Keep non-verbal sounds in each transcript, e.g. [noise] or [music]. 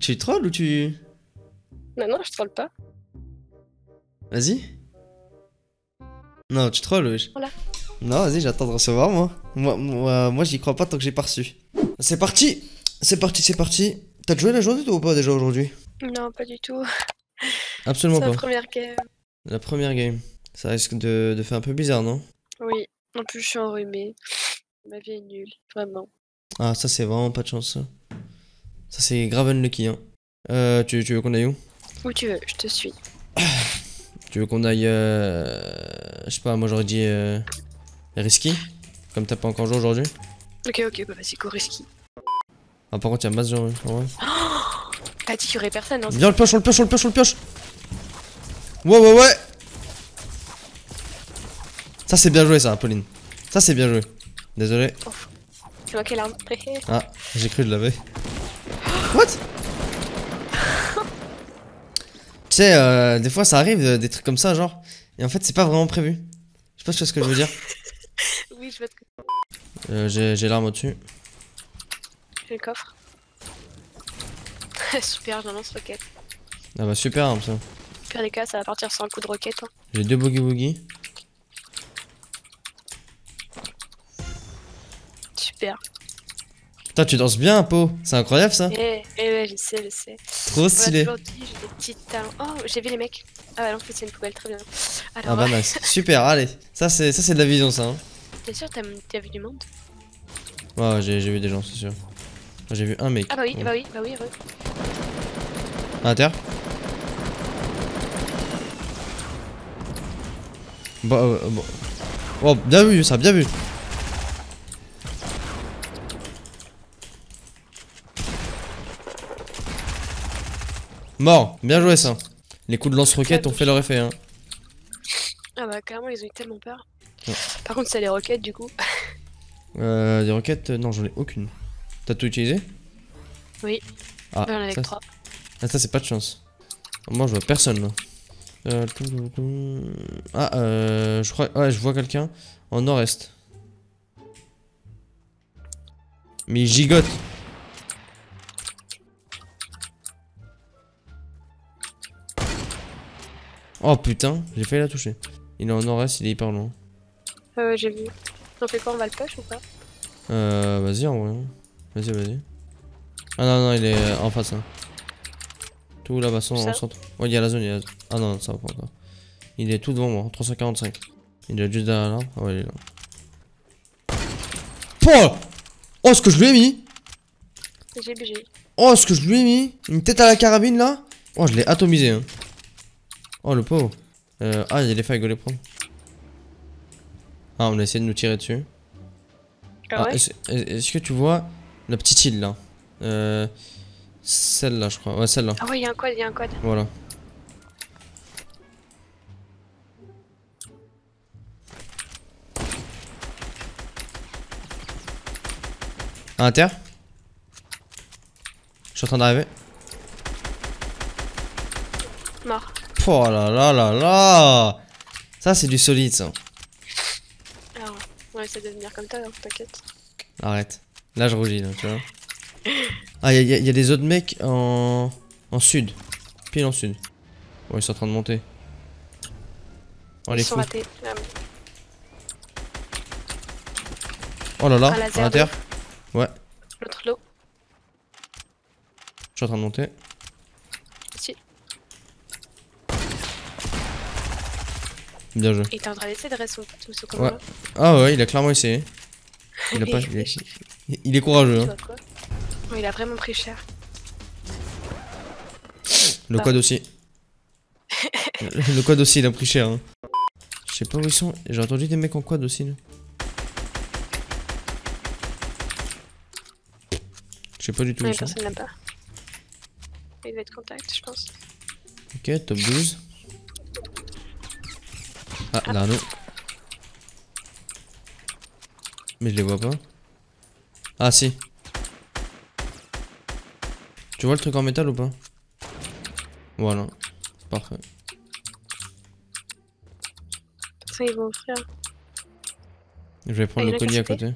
Tu trolls ou tu. Non, non, je troll pas. Vas-y. Non, tu trolls, wesh. Voilà. Non, vas-y, j'attends de recevoir, moi. Moi, moi, moi j'y crois pas tant que j'ai pas reçu. C'est parti C'est parti, c'est parti. T'as joué la journée toi, ou pas déjà aujourd'hui? Non, pas du tout. Absolument C'est la pas. première game. La première game. Ça risque de, de faire un peu bizarre, non? Oui. En plus, je suis enrhumée. Ma vie est nulle. Vraiment. Ah, ça, c'est vraiment pas de chance, ça. C'est grave unlucky, hein. Euh, tu, tu veux qu'on aille où? Où tu veux, je te suis. Tu veux qu'on aille. Euh... Je sais pas, moi j'aurais dit. Euh... Risky Comme t'as pas encore joué aujourd'hui Ok, ok, bah vas-y, go risky. Ah, par contre, y'a masse de gens, ouais, vrai. [gasps] T'as dit qu'il y aurait personne, hein Viens, on le pioche, on le pioche, on le pioche, on le pioche Ouais, ouais, ouais Ça, c'est bien joué, ça, Pauline. Ça, c'est bien joué. Désolé. C'est moi qui l'arme. Ah, j'ai cru que je l'avais. What? Tu sais, euh, des fois, ça arrive euh, des trucs comme ça, genre. Et en fait, c'est pas vraiment prévu. Je sais pas si tu vois ce que je veux dire. [laughs] oui, je vais te... Euh, j'ai j'ai l'arme au-dessus. J'ai le coffre. [laughs] Super, je lance roquette. Ah bah, super arme, ça. Au pire des cas, ça va partir sans un coup de roquette. Hein. J'ai deux boogie boogie. Putain, tu danses bien, Po. C'est incroyable, ça. Eh, eh ouais, je sais, je sais. Trop l'a stylé. j'ai des petits talents. Oh, j'ai vu les mecs. Ah bah non, en fait, c'est une poubelle, très bien. Alors, Ah bah, nice. Super, allez. Ça, c'est ça, c'est de la vision, ça. Hein. t'es sûr, t'as t'as vu du monde? Ouais, j'ai vu des gens, c'est sûr. J'ai vu un mec. Ah bah oui, Ouais. bah oui, bah oui, heureux. À terre Bah, euh, bon. Oh, bien vu, ça, bien vu. Mort, bien joué ça. Les coups de lance-roquette ont fait leur effet. Hein. Ah bah clairement, ils ont eu tellement peur. Ouais. Par contre, c'est les roquettes, du coup. Euh, des roquettes, non, j'en ai aucune. T'as tout utilisé? Oui. Ah, J'en ça, ah, ça c'est pas de chance. Moi je vois personne là. Euh. Ah, euh, je crois. Ouais, je vois quelqu'un en nord-est. Mais il gigote. Oh putain, j'ai failli la toucher. Il est en nord-est, il est hyper loin. Euh, j'ai vu. On fait quoi On va le push ou pas? Euh, vas-y en vrai. Vas-y, vas-y. Ah non, non, il est en face. Hein. Tout là-bas, en centre. Ouais, il y a la zone, il y a la- Ah non, ça va pas encore. Il est tout devant moi, 345. Il est juste derrière là. Ah ouais, il est là. Oh Oh, ce que je lui ai mis J'ai BG. Oh, ce que je lui ai mis Une tête à la carabine là Oh, je l'ai atomisé. Hein. Oh, le pauvre. Euh, ah, il y a des failles, go les prendre. Ah, on a essayé de nous tirer dessus. Ah Ah, est-ce que tu vois la petite île là? Euh, Celle-là, je crois. Ouais, celle-là. Ah ouais, il y a un code, il y a un code. Voilà. À terre Je suis en train d'arriver. Mort. Oh là là là là Ça, c'est du solide, ça. Alors, on va essayer de venir comme hein, t'inquiète. Arrête. Là, je rougis, là, tu vois. Ah, il y, a- y a des autres mecs en... en sud. Pile en sud. Ouais, ils sont en train de monter. Oh, les Ils sont fous. ratés. Ah, Oh là là, à la terre. Ouais, L'autre lot. je suis en train de monter. Si. Bien joué. En train d'essayer de rester sous ce Ouais. Ah ouais, il a clairement essayé. Il a pas... [laughs] il, est... il est courageux, hein. Il a vraiment pris cher. Le Ah. quad aussi. [laughs] Le quad aussi, il a pris cher, hein. Je sais pas où ils sont. J'ai entendu des mecs en quad aussi, là. Je sais pas du tout où ils sont. Il va être contact, je pense. Ok, top 12. Ah, Ah. L'arnaud. Mais je les vois pas. Ah, si. Tu vois le truc en métal ou pas? Voilà. Parfait. Ça, ils vont offrir. Je vais prendre Ah, le a collier à côté.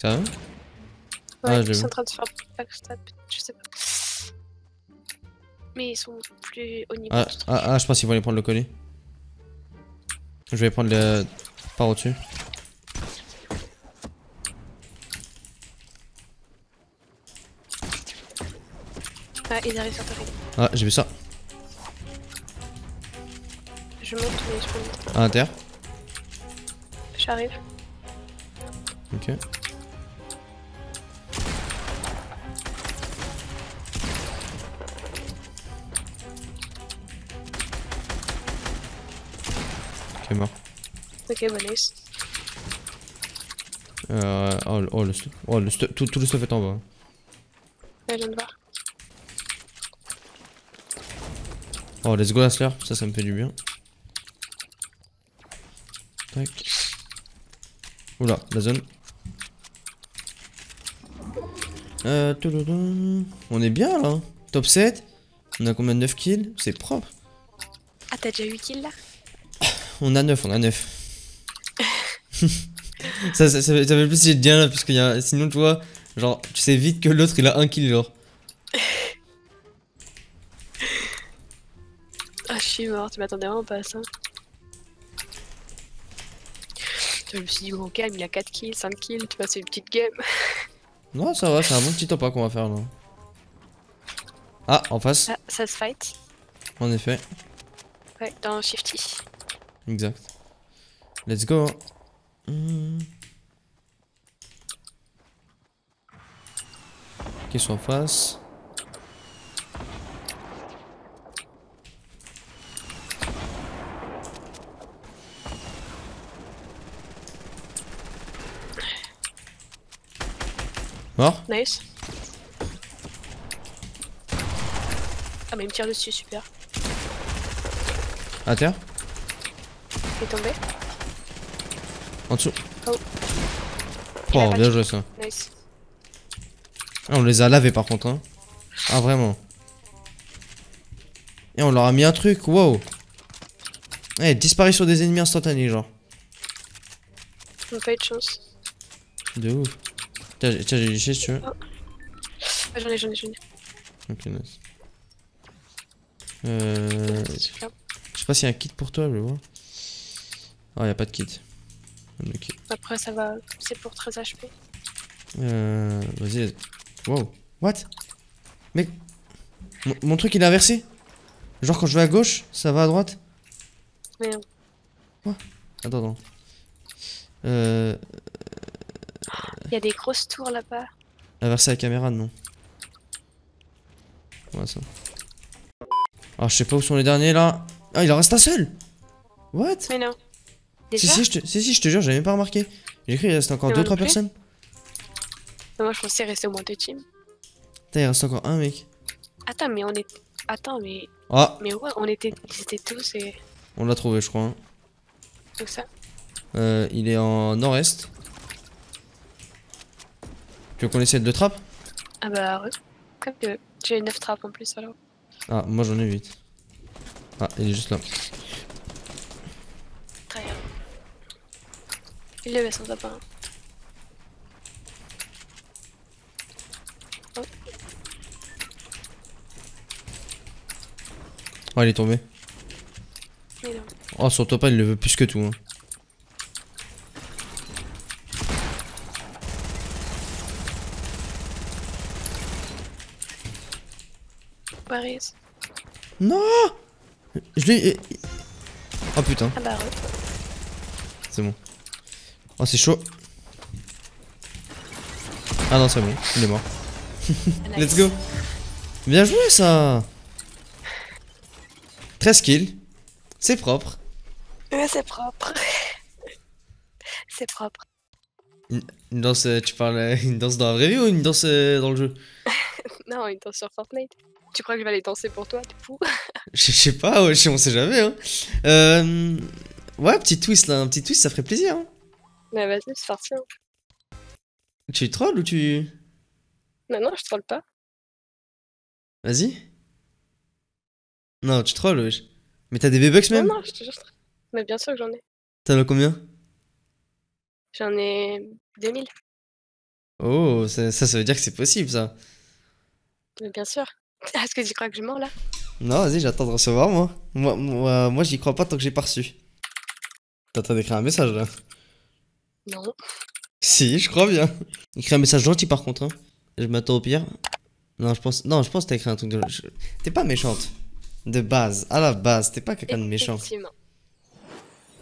Ça va? Ouais, Ah, je ils sont en train de faire backstab, je sais pas. Mais ils sont plus au niveau Ah, du truc. ah, ah, je pense qu'ils vont aller prendre le colis. Je vais prendre le... par au-dessus. Ah, ils arrivent sur ta règle. Ah, j'ai vu ça. Je monte, mais je peux. À l'intérieur. J'arrive. Ok. Ok, mort. Ok, bon, nice. Euh, oh, le- oh, le, oh, le tout, tout le stuff est en bas. Là, je viens de voir. Oh, let's go la slurp, ça, ça me fait du bien. Tac. Oula, la zone. Euh. On est bien là. hein. Top 7. On a combien de 9 kills? C'est propre. Ah, t'as déjà eu kill là? On a 9, on a 9. [laughs] ça, ça, ça, fait- ça fait plus bien là, parce y a. Sinon, tu vois, genre, tu sais vite que l'autre il a un kill, genre. Ah, je suis mort, tu m'attendais vraiment pas à ça. Je me suis dit, bon, calme, il a 4 kills, 5 kills, tu passes une petite game. [laughs] Non, ça va, c'est un bon petit top 1 qu'on va faire là. Ah, en face, Ah, ça se fight. en effet. Ouais, dans Shifty. Exact. Let's go. Hmm. Qui sont en face Mort Nice. Ah, mais il me tire dessus, super. À terre Il est tombé. En dessous Oh. Oh, bien joué ça. Nice. Ah, on les a lavés par contre, hein. Ah, vraiment. Et on leur a mis un truc, wow. Eh, disparition des ennemis instantanés, genre. On pas eu de chance. De ouf. Tiens, j'ai- shit si tu veux. Ah, j'en ai, j'en ai, j'en ai. Ok, nice. Euh. Je sais pas s'il y a un kit pour toi, je vais voir. Ah, y a pas de kit. Ok. Après, ça va. C'est pour 13 HP. Euh. Vas-y. Wow. What? Mec. Mon, mon truc il est inversé. Genre quand je vais à gauche, ça va à droite. Merde. Attends, attends. Euh. Il y a des grosses tours là-bas. Inverser la caméra, non. Ouais, ça. Ah, je sais pas où sont les derniers là. Ah, il en reste un seul What? Mais non. Si, Déjà si, je te, si, si, je te jure, j'avais même pas remarqué. J'ai cru qu'il reste encore Mais moi 2-3 non plus. personnes. Moi, je pensais rester au moins deux teams. Putain, il reste encore un mec. Attends, mais on est. Attends, mais. Ah, Mais ouais, on était. Ils étaient tous et. on l'a trouvé, je crois. hein. Tout ça? Euh, il est en nord-est. Tu veux qu'on essaie de le trappe? Ah bah, ouais. Comme que j'ai 9 trappes en plus alors. Ah, moi j'en ai 8. Ah, il est juste là. Très bien. Il le met sans sapin. Oh, il est tombé. Mais non. Oh, son top 1, il le veut plus que tout. Hein. Paris. Non Je l'ai. Oh putain, Ah bah, ouais. c'est bon. Oh, c'est chaud. Ah non, c'est bon, il est mort. Let's go. Bien joué ça 13 kills. C'est propre. Ouais, c'est propre. [laughs] c'est propre. Une danse, euh, tu parles euh, une danse dans la vraie vie ou une danse euh, dans le jeu? [laughs] Non, il danse sur Fortnite. Tu crois que je vais aller danser pour toi, t'es [laughs] fou Je sais pas, ouais, on sait jamais. Hein. Euh, ouais, petit twist là, un petit twist, ça ferait plaisir. Hein. Mais vas-y, c'est parti. hein. Tu trolls ou tu. Non, non, je troll pas. Vas-y Non, tu trolls, wesh. Mais t'as des V-Bucks Non, même non, je te jure. Mais bien sûr que j'en ai. T'en as combien? J'en ai 2000. Oh, ça, ça, ça veut dire que c'est possible ça. Mais bien sûr. [laughs] Est-ce que tu crois que je mens là? Non, vas-y, j'attends de recevoir, moi. Moi, moi, moi j'y crois pas tant que j'ai pas reçu. T'es en train d'écrire un message, là Non. Si, je crois bien. Écris un message gentil, par contre, hein. Je m'attends au pire. Non, je pense... Non, je pense que t'as écrit un truc de... je- T'es pas méchante. De base, à la base, t'es pas quelqu'un de méchant. Effectivement.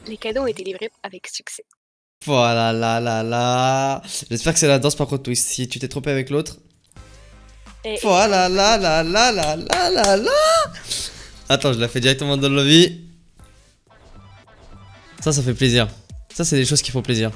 Les cadeaux ont été livrés avec succès. Voilà, là, là, là. J'espère que c'est la danse, par contre, Twist. Si tu t'es trompé avec l'autre... Voilà, là, là, là, là, là, là, là. Attends, je la fais directement dans le lobby. Ça, ça fait plaisir. Ça, c'est des choses qui font plaisir.